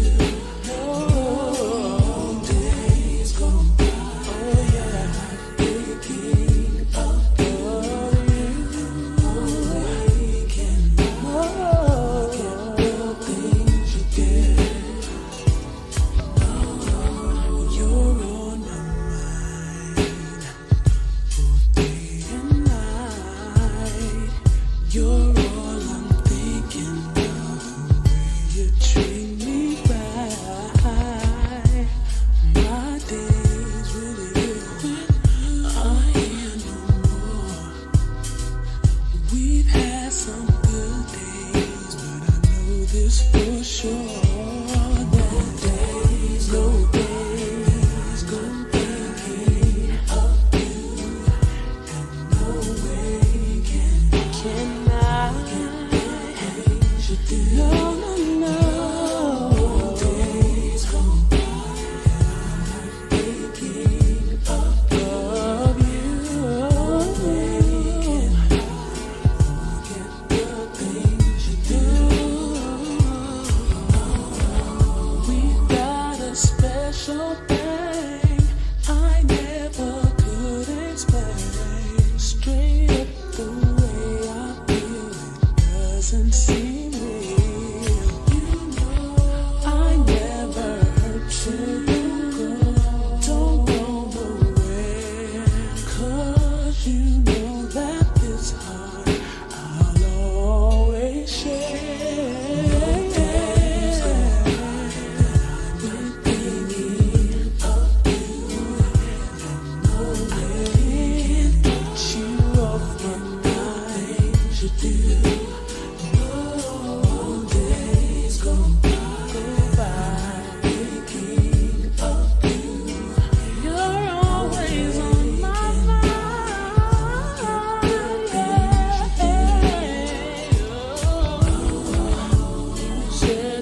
you. for sure. so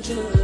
to